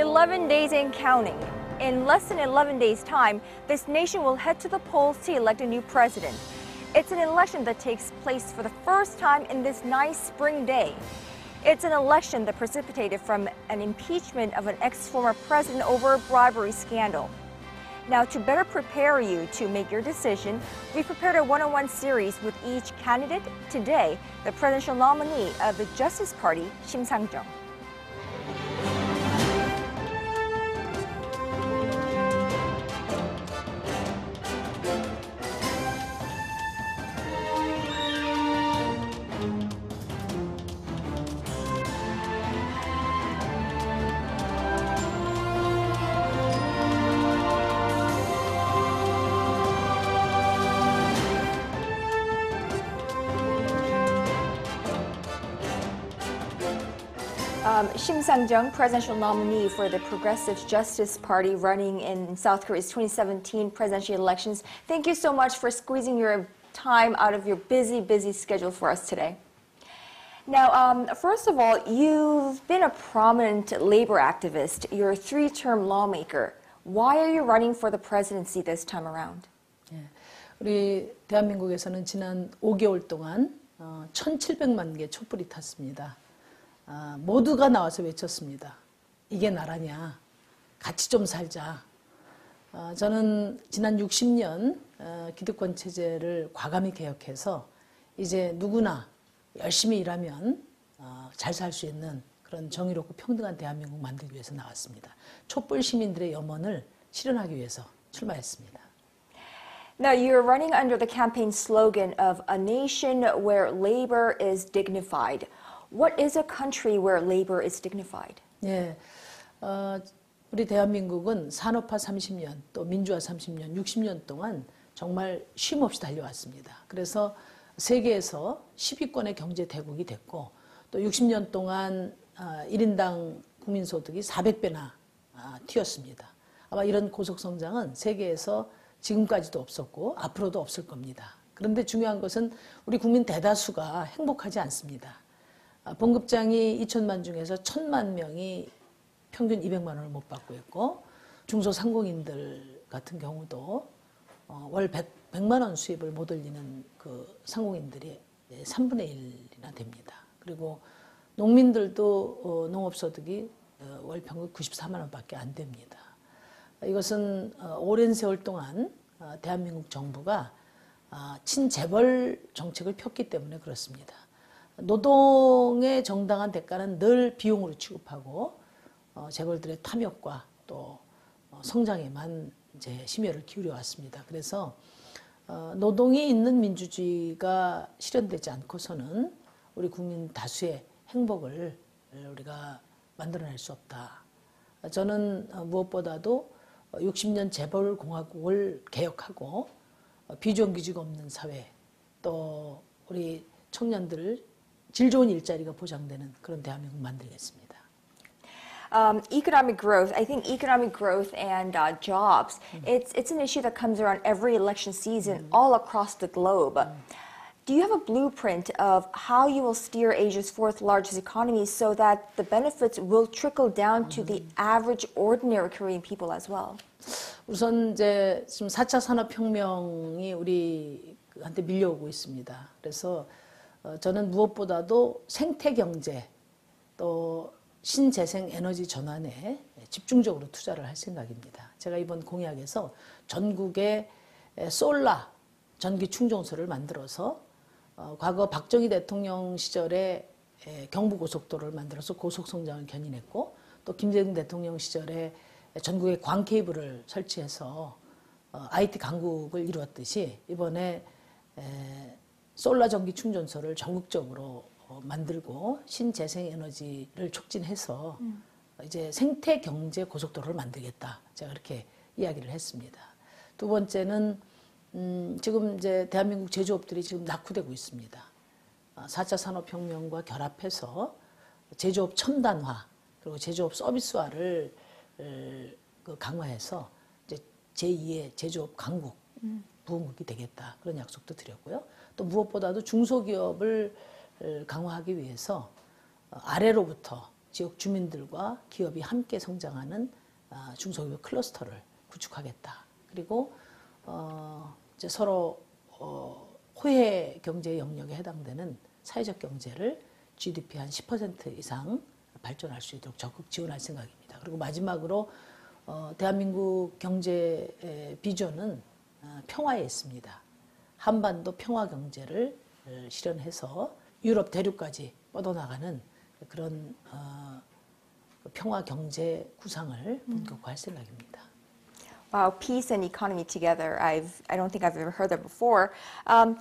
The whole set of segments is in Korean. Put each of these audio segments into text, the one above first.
11 days and counting. In less than 11 days' time, this nation will head to the polls to elect a new president. It's an election that takes place for the first time in this nice spring day. It's an election that precipitated from an impeachment of an ex former president over a bribery scandal. Now, to better prepare you to make your decision, we prepared a one on one series with each candidate. Today, the presidential nominee of the Justice Party, Shim Sang-jung. Um, Shim Sang-jung, presidential nominee for the Progressive Justice Party running in South Korea's 2017 presidential elections. Thank you so much for squeezing your time out of your busy, busy schedule for us today. Now, um, first of all, you've been a prominent labor activist. You're a three-term lawmaker. Why are you running for the presidency this time around? 예, 우리 대한민국에서는 지난 5개월 동안 어, 1,700만 개 촛불이 탔습니다. 아, 모두가 나와서 외쳤습니다. 이게 나라냐? 같이 좀 살자. 어, 저는 지난 60년 어, 기득권 체제를 과감히 개혁해서 이제 누구나 열심히 일하면 어, 잘살 수 있는 그런 정의롭고 평등한 대한민국 만들기 위해서 나왔습니다. 촛불 시민들의 염원을 실현하기 위해서 출마했습니다. Now, you're running under the campaign slogan of a nation where labor is dignified. What is a country where labor is dignified? 예, 어, 우리 대한민국은 산업화 30년, 또 민주화 30년, 60년 동안 정말 쉼 없이 달려왔습니다. 그래서 세계에서 10위권의 경제 대국이 됐고, 또 60년 동안 어, 1인당 국민소득이 400배나 아, 튀었습니다. 아마 이런 고속성장은 세계에서 지금까지도 없었고, 앞으로도 없을 겁니다. 그런데 중요한 것은 우리 국민 대다수가 행복하지 않습니다. 아, 봉급장이 2천만 중에서 1천만 명이 평균 200만 원을 못 받고 있고 중소상공인들 같은 경우도 어, 월 100, 100 만 원 수입을 못 올리는 그 상공인들이 3분의 1이나 됩니다. 그리고 농민들도 어, 농업소득이 어, 월 평균 94만 원밖에 안 됩니다. 이것은 어, 오랜 세월 동안 어, 대한민국 정부가 아, 친재벌 정책을 폈기 때문에 그렇습니다. 노동의 정당한 대가는 늘 비용으로 취급하고 어, 재벌들의 탐욕과 또 어, 성장에만 이제 심혈을 기울여 왔습니다. 그래서 어, 노동이 있는 민주주의가 실현되지 않고서는 우리 국민 다수의 행복을 우리가 만들어낼 수 없다. 저는 어, 무엇보다도 60년 재벌 공화국을 개혁하고 어, 비정규직 없는 사회 또 우리 청년들 질 좋은 일자리가 보장되는 그런 대한민국 만들겠습니다. Um, economic growth. I think economic growth and uh, jobs. It's it's an issue that comes around every election season all across the globe. Do you have a blueprint of how you will steer Asia's fourth largest economy so that the benefits will trickle down to the average, ordinary Korean people as well? 우선 이제 지금 4차 산업 혁명이 우리한테 밀려오고 있습니다. 그래서 어, 저는 무엇보다도 생태 경제 또 신재생 에너지 전환에 집중적으로 투자를 할 생각입니다. 제가 이번 공약에서 전국에 솔라 전기 충전소를 만들어서 어, 과거 박정희 대통령 시절에 경부고속도로를 만들어서 고속성장을 견인했고 또 김대중 대통령 시절에 전국에 광 케이블을 설치해서 어, IT 강국을 이루었듯이 이번에 솔라 전기 충전소를 전국적으로 어, 만들고 신재생 에너지를 촉진해서 음. 이제 생태 경제 고속도로를 만들겠다. 제가 그렇게 이야기를 했습니다. 두 번째는 음, 지금 이제 대한민국 제조업들이 지금 낙후되고 있습니다. 4차 아, 산업혁명과 결합해서 제조업 첨단화 그리고 제조업 서비스화를 그 강화해서 이제 제2의 제조업 강국 음. 부흥국이 되겠다 그런 약속도 드렸고요. 또 무엇보다도 중소기업을 강화하기 위해서 어, 아래로부터 지역 주민들과 기업이 함께 성장하는 아, 중소기업 클러스터를 구축하겠다. 그리고 어, 이제 서로 어, 호혜 경제 영역에 해당되는 사회적 경제를 GDP 한 10% 이상 발전할 수 있도록 적극 지원할 생각입니다. 그리고 마지막으로 어, 대한민국 경제 의 비전은 어, 평화에 있습니다. 한반도 평화 경제를 어, 실현해서 유럽 대륙까지 뻗어나가는 그런 어, 그 평화 경제 구상을 본격화할 생각입니다. Wow, peace and economy together. I've I don't think I've ever heard that before. Um,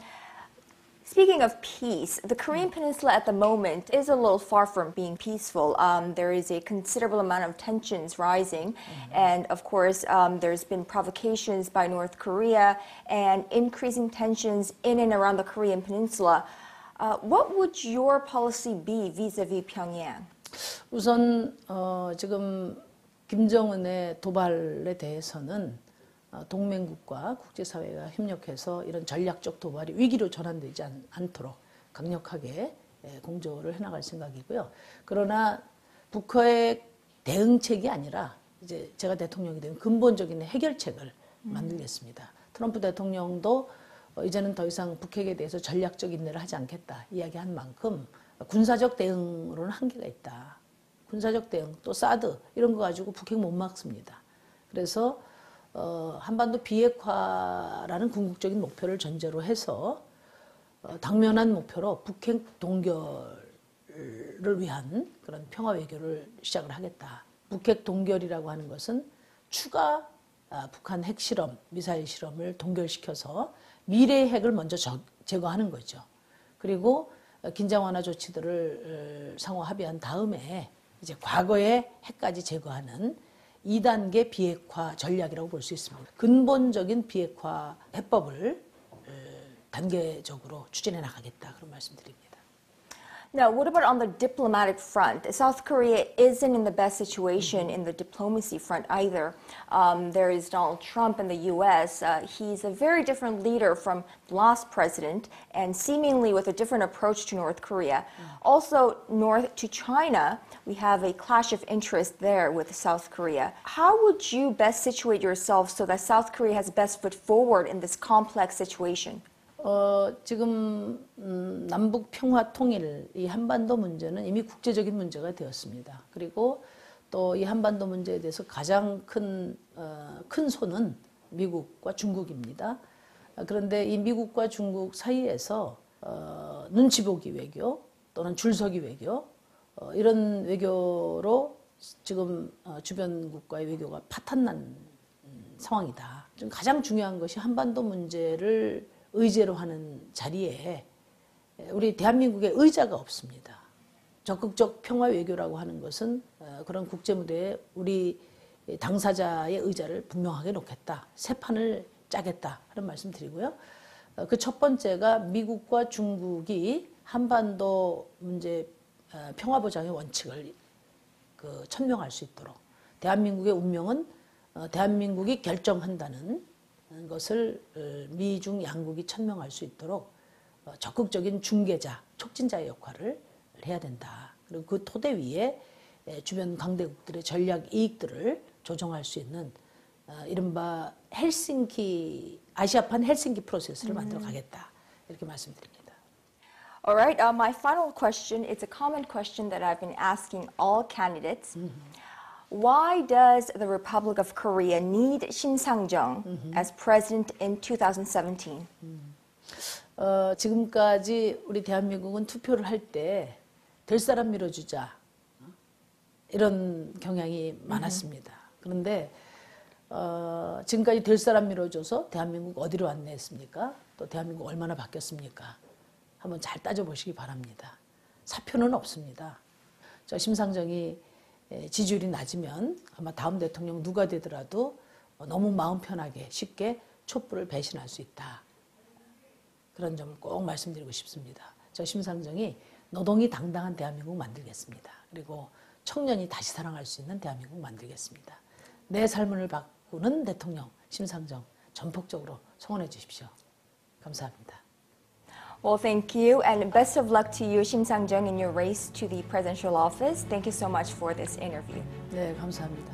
Speaking of peace, the Korean Peninsula at the moment is a little far from being peaceful. Um, there is a considerable amount of tensions rising, and of course, um, there's been provocations by North Korea and increasing tensions in and around the Korean Peninsula. Uh, what would your policy be vis-a-vis Pyongyang? 우선 어, 지금 김정은의 도발에 대해서는 어, 동맹국과 국제사회가 협력해서 이런 전략적 도발이 위기로 전환되지 않, 않도록 강력하게 예, 공조를 해나갈 생각이고요. 그러나 북한의 대응책이 아니라 이제 제가 대통령이 되면 근본적인 해결책을 만들겠습니다. 트럼프 대통령도 어, 이제는 더 이상 북핵에 대해서 전략적 인내를 하지 않겠다 이야기한 만큼 군사적 대응으로는 한계가 있다. 군사적 대응 또 사드 이런 거 가지고 북핵 못 막습니다. 그래서 어, 한반도 비핵화라는 궁극적인 목표를 전제로 해서 어, 당면한 목표로 북핵 동결을 위한 그런 평화 외교를 시작을 하겠다. 북핵 동결이라고 하는 것은 추가 아, 북한 핵 실험, 미사일 실험을 동결시켜서 미래의 핵을 먼저 저, 제거하는 거죠. 그리고 긴장 완화 조치들을 어, 상호 합의한 다음에 이제 과거의 핵까지 제거하는 2단계 비핵화 전략이라고 볼 수 있습니다. 근본적인 비핵화 해법을 단계적으로 추진해 나가겠다 그런 말씀드립니다. Now, what about on the diplomatic front? South Korea isn't in the best situation in the diplomacy front either. Um, there is Donald Trump in the U.S. Uh, he's a very different leader from the last president and seemingly with a different approach to North Korea. Also, north to China, we have a clash of interest there with South Korea. How would you best situate yourself so that South Korea has best foot forward in this complex situation? 어, 지금 음, 남북 평화 통일 이 한반도 문제는 이미 국제적인 문제가 되었습니다. 그리고 또 이 한반도 문제에 대해서 가장 큰, 어, 큰 손은 미국과 중국입니다. 그런데 이 미국과 중국 사이에서 어, 눈치 보기 외교 또는 줄서기 외교 어, 이런 외교로 지금 어, 주변 국가의 외교가 파탄난 음, 상황이다. 좀 가장 중요한 것이 한반도 문제를 의제로 하는 자리에 우리 대한민국의 의자가 없습니다. 적극적 평화 외교라고 하는 것은 어, 그런 국제 무대에 우리 당사자의 의자를 분명하게 놓겠다. 새 판을 짜겠다. 하는 말씀 드리고요. 어, 그첫 번째가 미국과 중국이 한반도 문제 어, 평화 보장의 원칙을 그 천명할 수 있도록 대한민국의 운명은 대한민국이 결정한다는 것을 어, 미중 양국이 천명할 수 있도록 어, 적극적인 중개자, 촉진자의 역할을 해야 된다. 그리고 그 토대 위에 주변 강대국들의 전략 이익들을 조정할 수 있는 어, 이른바 헬싱키 아시아판 헬싱키 프로세스를 만들어 가겠다 이렇게 말씀드립니다. All right. Uh, my final question. It's a common question that I've been asking all candidates. Mm-hmm. Why does the Republic of Korea need Shin Sang-jung mm-hmm. as president in 2017? 어, 지금까지 우리 대한민국은 투표를 할 때 될 사람 밀어주자 이런 경향이 많았습니다. 그런데 어, 지금까지 될 사람 밀어줘서 대한민국 어디로 안내했습니까? 또 대한민국 얼마나 바뀌었습니까? 한번 잘 따져보시기 바랍니다. 사표는 없습니다. 저 심상정이 예, 지지율이 낮으면 아마 다음 대통령 누가 되더라도 너무 마음 편하게 쉽게 촛불을 배신할 수 있다. 그런 점을 꼭 말씀드리고 싶습니다. 저 심상정이 노동이 당당한 대한민국 만들겠습니다. 그리고 청년이 다시 사랑할 수 있는 대한민국 만들겠습니다. 내 삶을 바꾸는 대통령 심상정 전폭적으로 성원해 주십시오. 감사합니다. Well, thank you, and best of luck to you, Shim Sang-jung, in your race to the presidential office. Thank you so much for this interview. 네, 감사합니다.